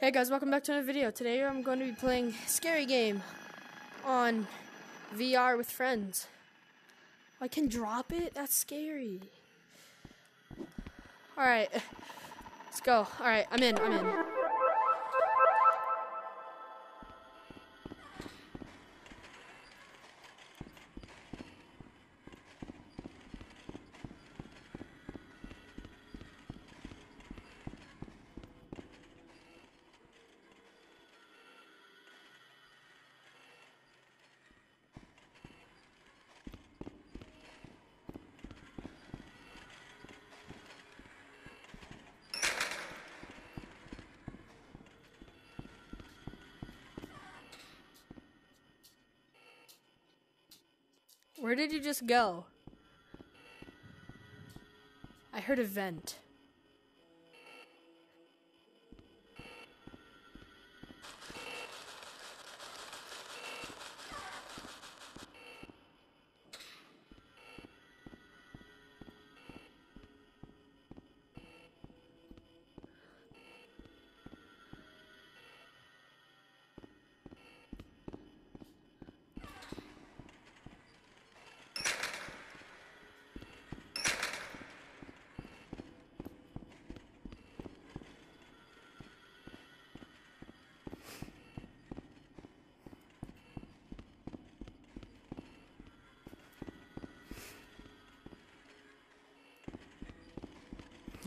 Hey guys, welcome back to another video. Today I'm going to be playing Scary Game on VR with friends. I can drop it? That's scary. Alright, let's go. Alright, I'm in, I'm in. Where did you just go? I heard a vent.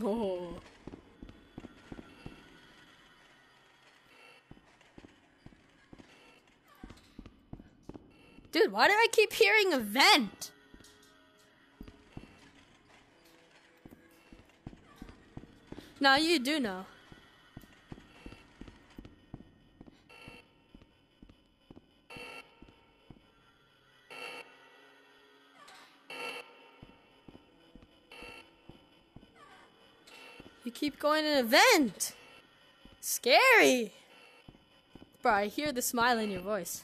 Dude, why do I keep hearing a vent? Now you do know. You keep going in a vent. Scary. Bro, I hear the smile in your voice.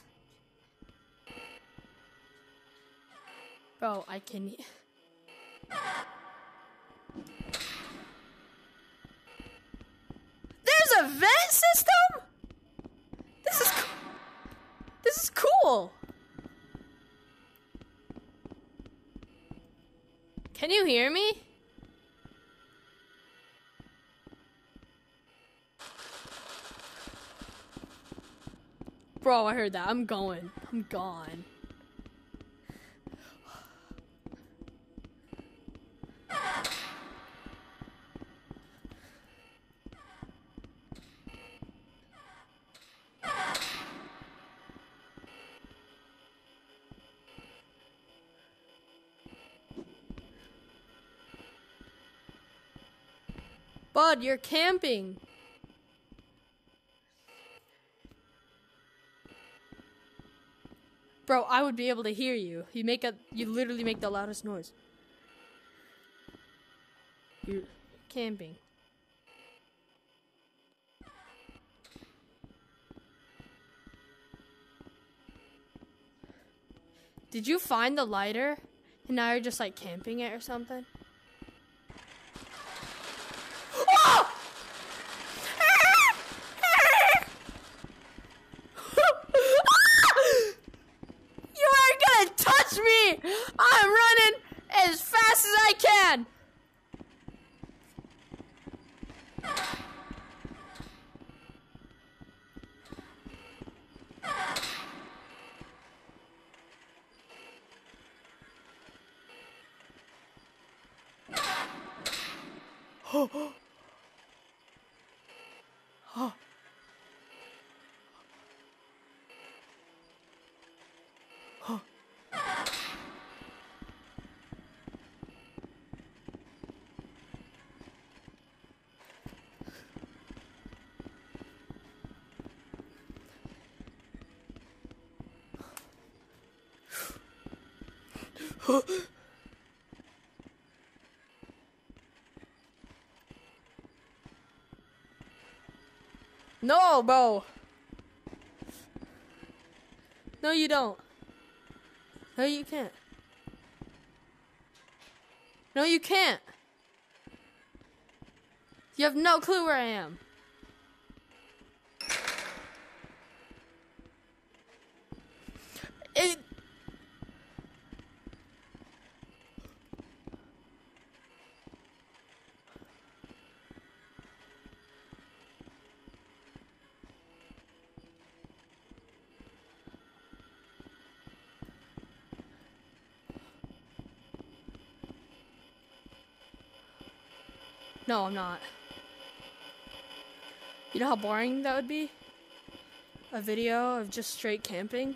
Bro, I can. There's a vent system? This is. This is cool. Can you hear me? Bro, I heard that. I'm going. I'm gone. Bud, you're camping. Bro, I would be able to hear you. You make a you literally make the loudest noise. You're camping. Did you find the lighter? And now you're just like camping it or something? Oh! You aren't gonna touch me! I'm running as fast as I can! No, bro. No, you don't. No, you can't. No, you can't. You have no clue where I am. No, I'm not. You know how boring that would be? A video of just straight camping?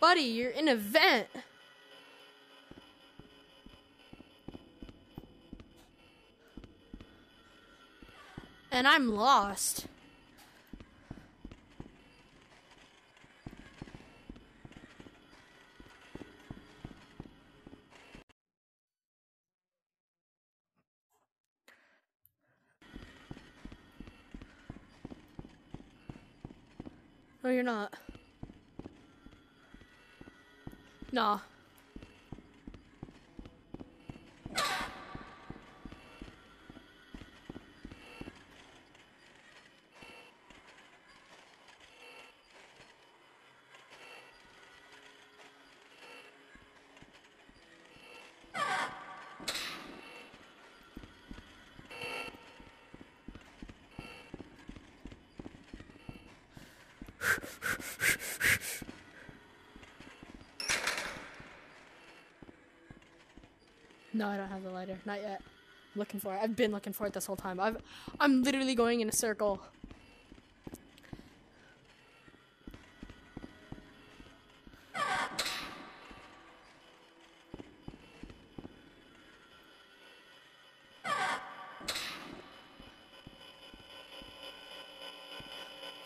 Buddy, you're in a vent. And I'm lost. No, you're not. Nah. No, I don't have the lighter. Not yet. I'm looking for it. I've been looking for it this whole time. I've I'm literally going in a circle.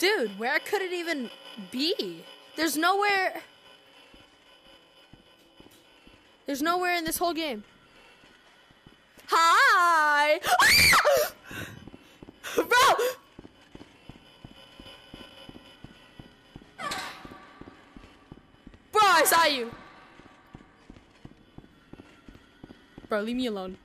Dude, where could it even be? There's nowhere. There's nowhere in this whole game. Hi! Bro! Bro, I saw you. Bro, leave me alone.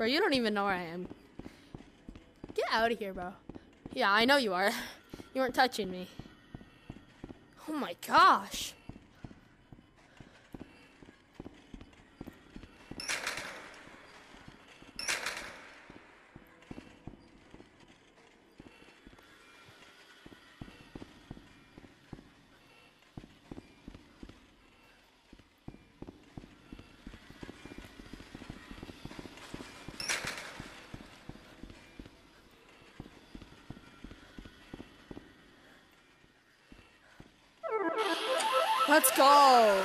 Bro, you don't even know where I am. Get out of here, bro. Yeah, I know you are. You weren't touching me. Oh my gosh. Let's go.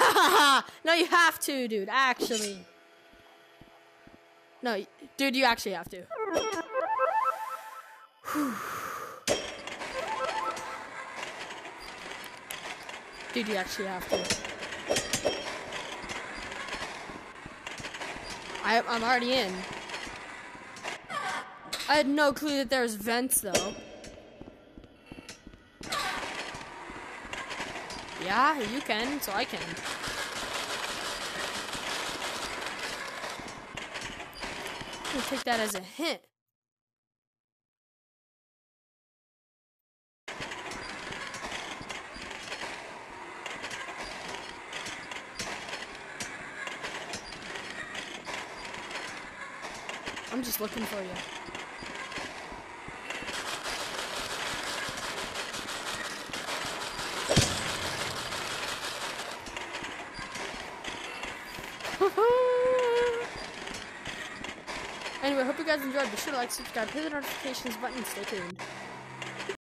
no, you have to, dude. Actually. No, dude, you actually have to. dude, you actually have to. I, I'm already in. I had no clue that there was vents though. Yeah, you can, so I can. I'm take that as a hint. I'm just looking for you. Hope you guys enjoyed. Be sure to like, subscribe, hit the notifications button, and stay tuned.